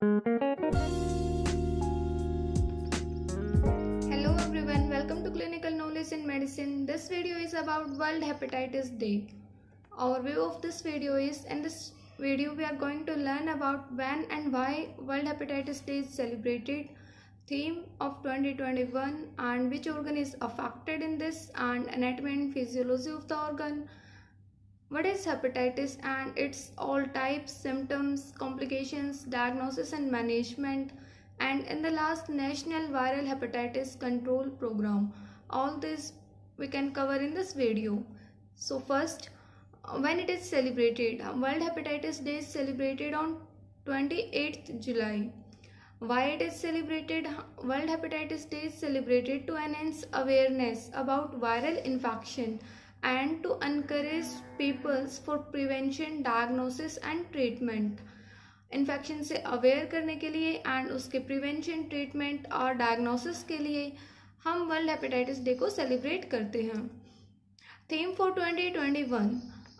Hello everyone, welcome to Clinical Knowledge in Medicine. This video is about World Hepatitis Day. Our view of this video is in this video we are going to learn about when and why World Hepatitis Day is celebrated, theme of 2021 and which organ is affected in this and anatomy and physiology of the organ. What is hepatitis and its all types, symptoms, complications, diagnosis and management and in the last National Viral Hepatitis Control Program. All this we can cover in this video. So first when it is celebrated world hepatitis day is celebrated on 28th july why it is celebrated world hepatitis day is celebrated to enhance awareness about viral infection and to encourage people for prevention diagnosis and treatment infection से aware करने के लिए and उसके prevention treatment और diagnosis के लिए हम world hepatitis day को सेलिब्रेट करते हैं theme for 2021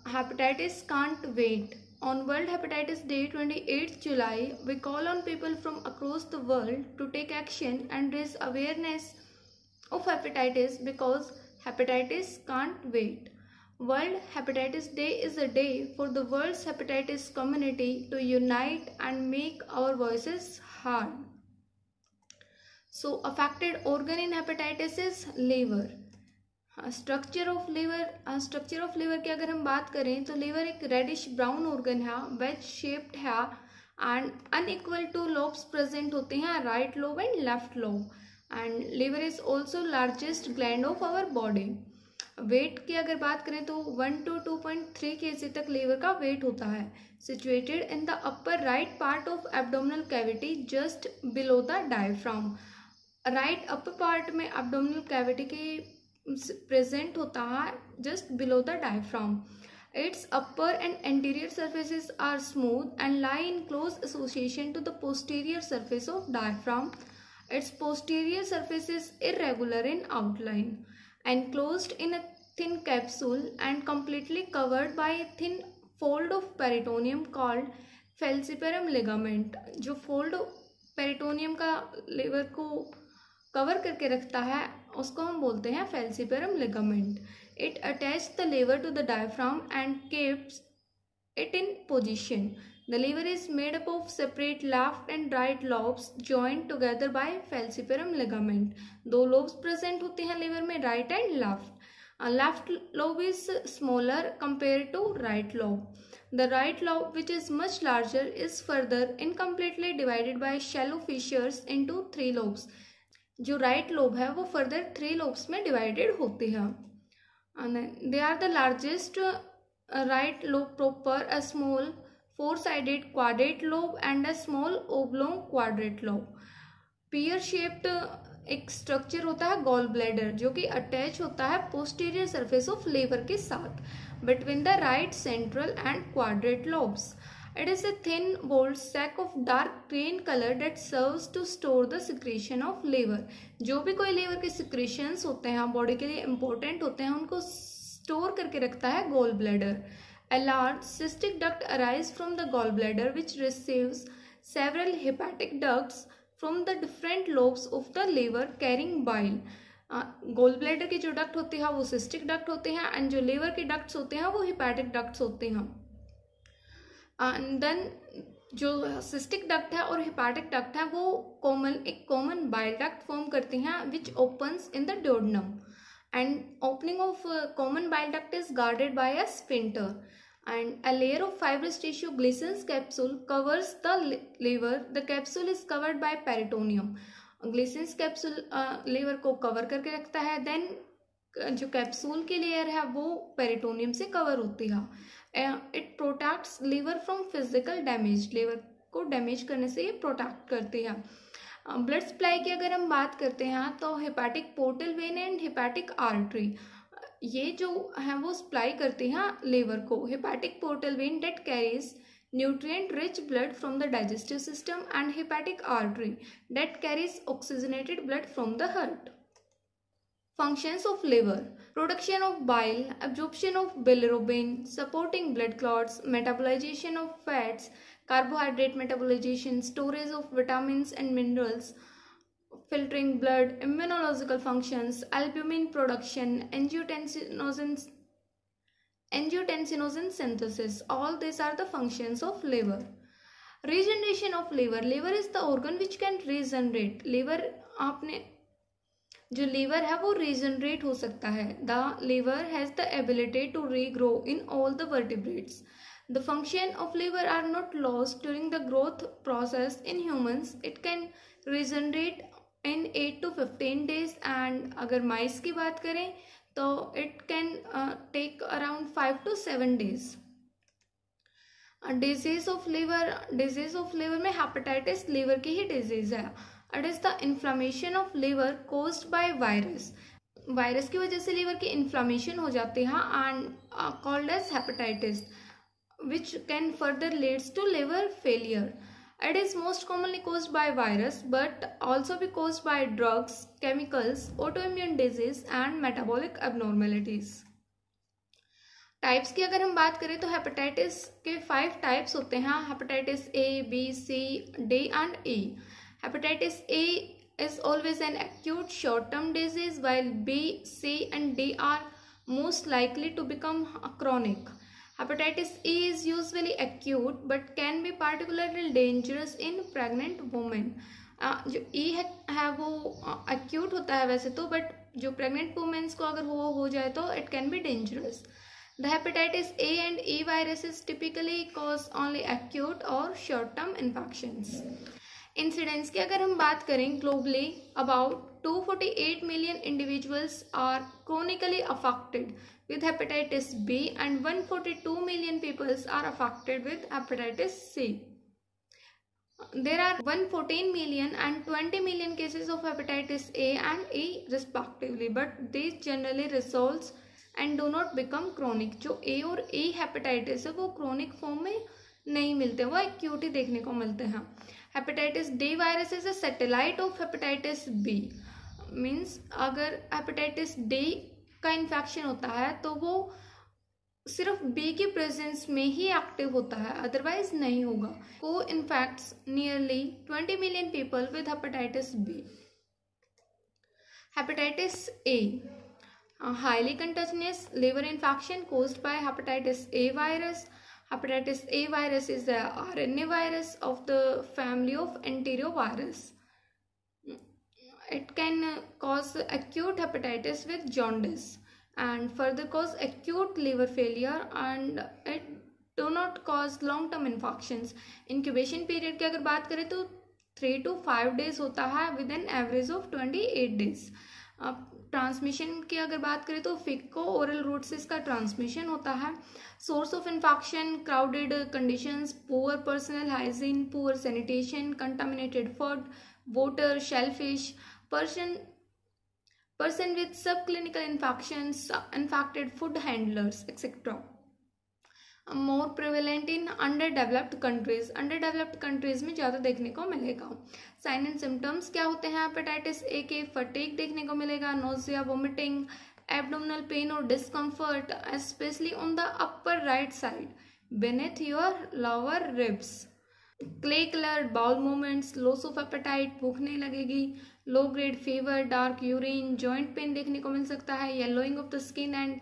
hepatitis can't wait. On World Hepatitis Day 28th July, we call on people from across the world to take action and raise awareness of hepatitis because hepatitis can't wait. World Hepatitis Day is a day for the world's hepatitis community to unite and make our voices heard. So affected organ in hepatitis is liver. Structure of liver structure of liver की अगर हम बात करें तो liver एक reddish brown organ है wedge shaped है and unequal two lobes present होते हैं right lobe and left lobe and liver is also largest gland of our body weight की अगर बात करें तो one to two point three K G तक लीवर का वेट होता है। Situated in the upper right part of abdominal cavity just below the diaphragm right upper part में एब्डोमिनल कैविटी के present होता है just below the diaphragm Its upper and anterior surfaces are smooth and lie in close association to the posterior surface of diaphragm. Its posterior surface is irregular in outline, enclosed in a thin capsule and completely covered by a thin fold of peritoneum called falciparum ligament. जो fold peritoneum का liver को cover करके रखता है उसको हम बोलते हैं falciform ligament it attach the liver to the diaphragm and keeps it in position the liver is made up of separate left and right lobes joint together by falciform ligament दो lobes present होते हैं liver में right and left left lobe is smaller compare to right lobe the right lobe which is much larger is further incompletely divided by shallow fissures into three lobes जो right lobe है, वो further three lobes में divided होती है। They are the largest right lobe proper a small four sided quadrate lobe and a small oblong quadrate lobe pear shaped एक structure होता है gall bladder जो कि अटैच होता है पोस्टीरियर सरफेस ऑफ़ लेवर के साथ between the right central and quadrate lobes It is a thin, bold sac of dark green color that serves to store the secretion of liver. जो भी कोई liver के secretions होते हैं body के लिए important होते हैं, उनको स्टोर करके रखता है gall bladder a large cystic duct arise from the gall bladder which receives several hepatic ducts from the different lobes of the liver carrying bile gall bladder के जो डक्ट होते हैं, वो सिस्टिक डक्ट होते हैं एंड जो liver के ducts होते हैं, वो हिपैटिक डक्ट्स होते हैं. Uh, देन जो सिस्टिक डक्ट है और हिपैटिक डक्ट है, वो कॉमन एक कॉमन बाइल डक्ट फॉर्म करते हैं which opens in the duodenum and opening of common bile duct is guarded by a sphincter and a layer of fibrous tissue glissen's capsule covers the liver. The capsule is covered by peritoneum. Glisson's capsule liver को cover करके रखता है. Then जो capsule की layer है, वो peritoneum से cover होती है. It protects liver from physical damage liver को डैमेज करने से ये प्रोटेक्ट करती है. ब्लड सप्लाई की अगर हम बात करते हैं तो hepatic portal vein and hepatic artery ये जो है, वो सप्लाई करते हैं लेवर को। Hepatic portal vein that carries nutrient rich blood from the digestive system and hepatic artery that carries oxygenated blood from the heart functions of liver production of bile absorption of bilirubin supporting blood clots metabolization of fats carbohydrate metabolization, storage of vitamins and minerals, filtering blood, immunological functions, albumin production, angiotensin angiotensin synthesis. All these are the functions of liver. Regeneration of liver. Liver is the organ which can regenerate. Liver आपने जो liver है वो regenerate हो सकता है the liver has the ability to regrow in all the vertebrates the function of liver are not lost during the growth process in humans it can regenerate in eight to fifteen days and अगर mice की बात करें तो it can take around five to seven days disease of liver disease of liver में hepatitis liver की ही disease है. It is the inflammation of liver caused by virus virus की वजह से लिवर की इन्फ्लामेशन हो जाती है and called as hepatitis Which can further leads to liver failure It is most commonly caused by virus but also be caused by drugs, chemicals, autoimmune disease and metabolic abnormalities. Types की अगर हम बात करें तो hepatitis के five types होते हैं hepatitis A B C D and E hepatitis A is always an acute short-term disease while B, C and D are most likely to become chronic. Hepatitis is usually acute but can be particularly dangerous in pregnant women जो E है, है वो acute होता है वैसे तो but जो pregnant womens को अगर वो हो जाए तो it can be dangerous the hepatitis A and E virus typically cause only acute और शॉर्ट टर्म इन्फेक्शंस इंसिडेंट्स की अगर हम बात करें globally about 248 million individuals are chronically affected with hepatitis B and 142 million peoples are affected with hepatitis C there are 114 million and 20 million cases of hepatitis A and E respectively but this generally resolve and do not become chronic जो A और ई hepatitis है, वो chronic form में नहीं मिलते, वो एक्यूटी देखने को मिलते हैं। Hepatitis D virus is a satellite of hepatitis B. Means अगर हेपेटाइटिस डी का इन्फेक्शन होता है तो वो सिर्फ़ बी के प्रेजेंस में ही एक्टिव होता है अदरवाइज़ नहीं होगा coinfects nearly twenty million people with hepatitis B hepatitis A highly contagious liver infection caused by hepatitis A virus. Hepatitis A virus is the RNA virus of the family of enterovirus. it can uh, cause acute hepatitis with jaundice and further cause acute liver failure and it do not cause long term infections incubation period की अगर बात करें तो three to five days होता है with an average of twenty eight days transmission की अगर बात करें तो फिको ओरल रूट से इसका ट्रांसमिशन होता है। Source of infection crowded conditions poor personal hygiene poor sanitation contaminated food water shellfish person person person with subclinical infections infected food handlers etc more prevalent in under developed countries under developed countries में ज़्यादा देखने को मिलेगा। Sign and symptoms क्या होते हैं? Hepatitis A के फटेक देखने को मिलेगा नोजिया वोमिटिंग एबडोमिनल पेन और discomfort specially on the upper right side beneath your lower ribs clay colour bowel movements loss of appetite भूख नहीं लगेगी low grade fever dark urine joint pain देखने को मिल सकता है yellowing of the skin and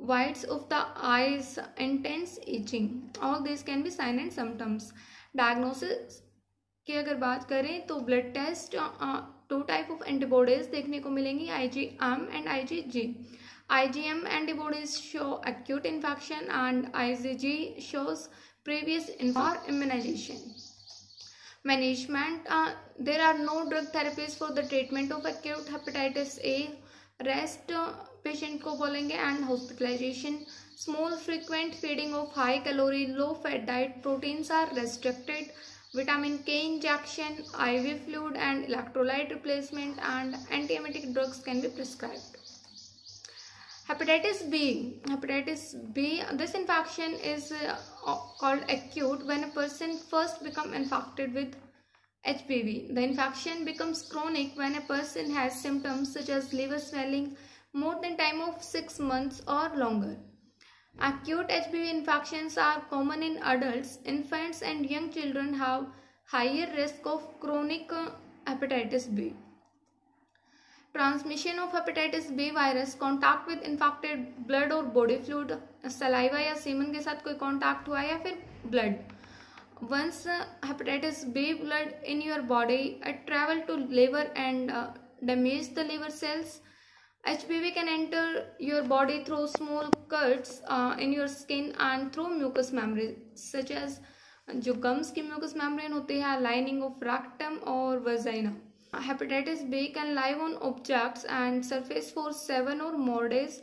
whites of the eyes intense itching all this can be sign and symptoms diagnosis की अगर बात करें तो blood test two type of antibodies देखने को मिलेंगी I G M and I G G I G M antibodies show acute infection and I G G shows previous in for immunization management there are no drug therapies for the treatment of acute hepatitis A Rest uh, patient को बोलेंगे and hospitalization. Small frequent feeding of high calorie, low fat diet. Proteins are restricted. Vitamin K injection, IV fluid and electrolyte replacement and antiemetic drugs can be prescribed. Hepatitis B. Hepatitis B. This infection is uh, called acute when a person first become infected with HPV. The infection becomes chronic when a person has symptoms such as liver swelling more than time of 6 months or longer. Acute HBV infections are common in adults. Infants and young children have higher risk of chronic uh, hepatitis B. Transmission of hepatitis B virus contact with infected blood or body fluid saliva या semen के साथ कोई contact हुआ या फिर blood. Once uh, hepatitis B blood in your body, it travel to liver and uh, damage the liver cells. HBV can enter your body through small cuts uh, in your skin and through mucous membrane such as जो gums की mucous membrane होती है lining of rectum और vagina hepatitis B can live on objects and surface for seven और more days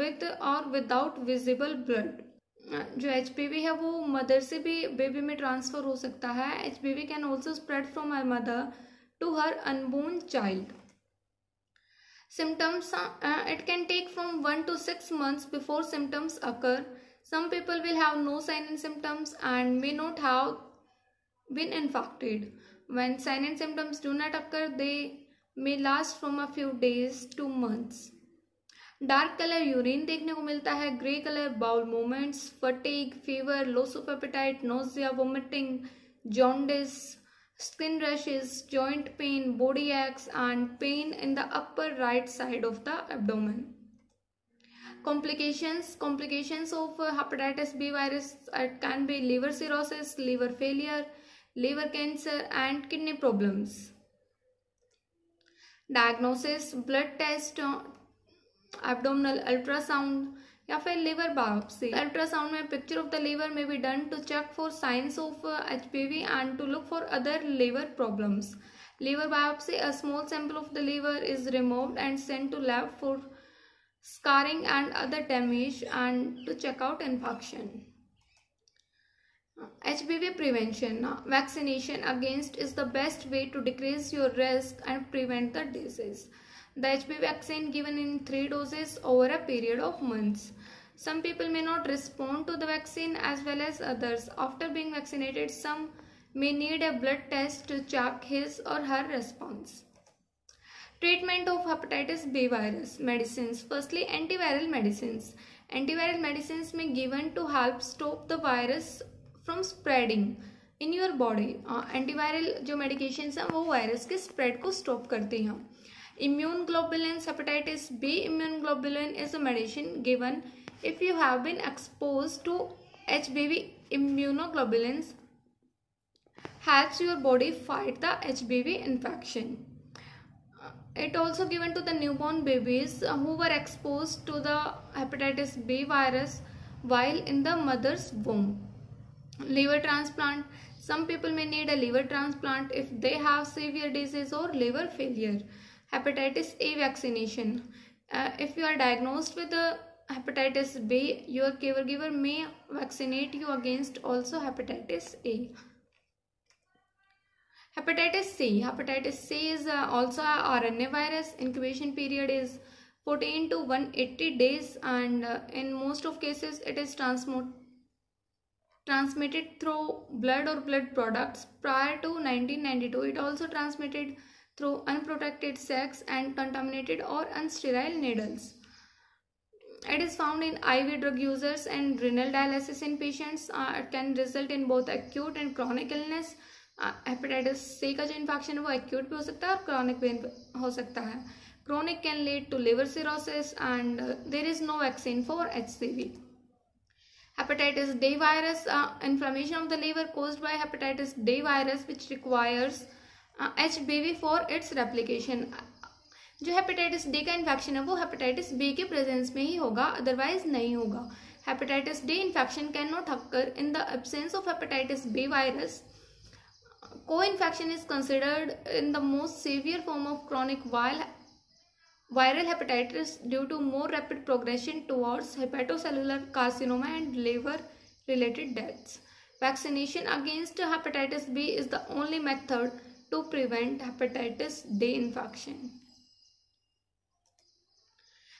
with और without visible blood जो H है, वो मदर से भी बेबी में ट्रांसफ़र हो सकता है। HBV can also spread from her mother to her unborn child symptoms it can take from one to six months before symptoms occur some people will have no sign and symptoms and may not have been infected when sign and symptoms do not occur they may last from a few days to months dark colour urine देखने को मिलता है grey colour bowel movements fatigue fever loss of appetite nausea vomiting jaundice skin rashes, joint pain, body aches and pain in the upper right side of the abdomen. Complications Complications of uh, hepatitis B virus it can be liver cirrhosis, liver failure, liver cancer and kidney problems. Diagnosis Blood test, abdominal ultrasound या फिर liver biopsy ultrasound में picture of the liver में be done to check for signs of HPV and to look for other liver problems liver biopsy a small sample of the liver is removed and send to lab for scarring and other damage and to check out infection HPV prevention vaccination against is the best way to decrease your risk and prevent the disease the HPV vaccine given in three doses over a period of months. Some people may not respond to the vaccine as well as others. After being vaccinated, some may need a blood test to check his or her response. Treatment of hepatitis B virus medicines. Firstly, antiviral medicines. Antiviral medicines may given to help stop the virus from spreading in your body. Uh, antiviral जो medications हैं वो virus के spread को stop करती हैं Immune globulins, hepatitis B immune globulin is a medicine given if you have been exposed to HBV immunoglobulins helps your body fight the HBV infection. Uh, it also given to the newborn babies uh, who were exposed to the hepatitis B virus while in the mother's womb. Liver transplant. Some people may need a liver transplant if they have severe disease or liver failure hepatitis A vaccination. Uh, if you are diagnosed with a hepatitis B, your caregiver may vaccinate you against also hepatitis A. Hepatitis C. Hepatitis C is uh, also a RNA virus. Incubation period is 14 to 180 days and uh, in most of cases it is transmitted through blood or blood products prior to 1992 it also transmitted through unprotected sex and contaminated or unsterile needles. It is found in IV drug users and renal dialysis in patients. Uh, it can result in both acute and chronic illness. Hepatitis uh, C का जो infection है वो acute भी हो सकता है और chronic भी हो सकता है chronic can lead to liver cirrhosis and uh, there is no vaccine for HCV. Hepatitis D virus, uh, inflammation of the liver caused by hepatitis D virus which requires H B V for its replication जो hepatitis D का infection है, वो hepatitis B के presence में ही होगा otherwise नहीं होगा. Hepatitis D infection can not occur in the absence of hepatitis B virus coinfection is considered in the most severe form of chronic viral viral hepatitis due to more rapid progression towards hepatocellular carcinoma and liver related deaths. Vaccination against hepatitis B is the only method to prevent hepatitis D infection.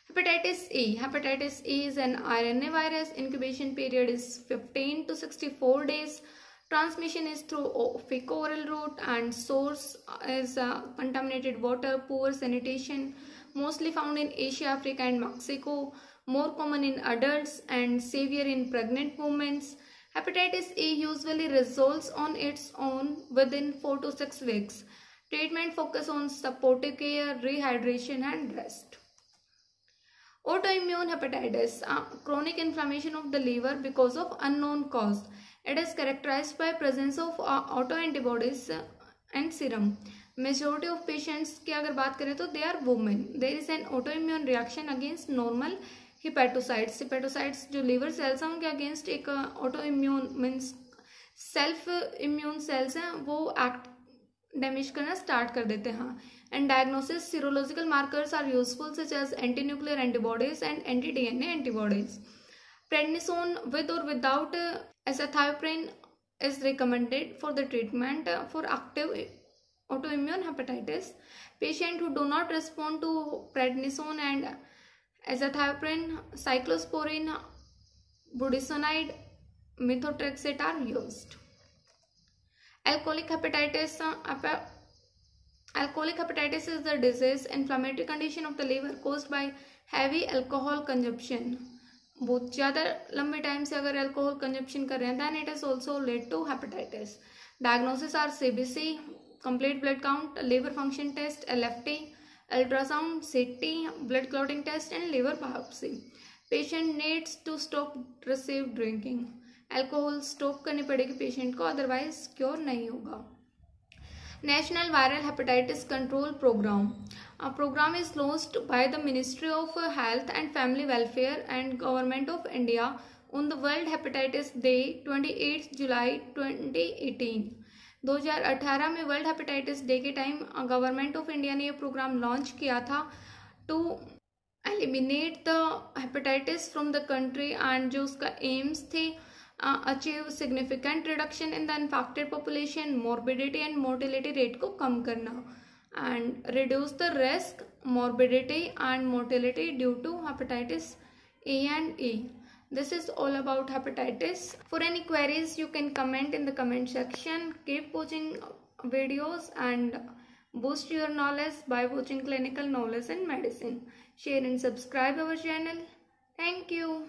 Hepatitis E. Hepatitis E is an RNA virus. Incubation period is 15 to 64 days. Transmission is through fecal-oral route and source is uh, contaminated water, poor sanitation, mostly found in Asia, Africa and Mexico. more common in adults and severe in pregnant women. Hepatitis A usually resolves on its own within 4 to 6 weeks. Treatment focus on supportive care, rehydration and rest. Autoimmune hepatitis, uh, chronic inflammation of the liver because of unknown cause. It is characterized by presence of uh, autoantibodies and serum. Majority of patients की अगर बात करें तो they are women. There is an autoimmune reaction against normal hepatocytes hepatocytes जो liver cells हैं, उनके against एक auto immune means self immune cells हैं, वो एक्ट डैमेज करना स्टार्ट कर देते हैं। And diagnosis serological markers are useful such as anti nuclear antibodies and anti D N A antibodies prednisone with और without azathioprine is recommended for the treatment for active auto immune hepatitis patient who do not respond to prednisone and azathioprine cyclosporine budesonide methotrexate are use alcoholic hepatitis alcoholic hepatitis is the disease inflammatory condition of the liver caused by heavy alcohol consumption बहुत ज़्यादा लंबे time से अगर alcohol consumption कर रहे हैं then it is also led to hepatitis diagnosis are C B C complete blood count liver function test L F T ultrasound, CT, blood clotting test and liver biopsy patient needs to stop receive drinking alcohol stop करने पड़ेगी patient को otherwise cure नहीं होगा। National viral hepatitis control programme programme is launched by the ministry of health and family welfare and government of India on the world hepatitis day twenty July twenty eighteen 2018 में world hepatitis day के time government of India ने यह programme launch किया था। To eliminate the hepatitis from the country and जो उसका aims थे achieve significant reduction in the infected population morbidity and mortality rate को कम करना and reduce the risk morbidity and mortality due to hepatitis A and A this is all about hepatitis. For any queries you can comment in the comment section. Keep watching videos and boost your knowledge by watching clinical knowledge in medicine. Share and subscribe our channel. Thank you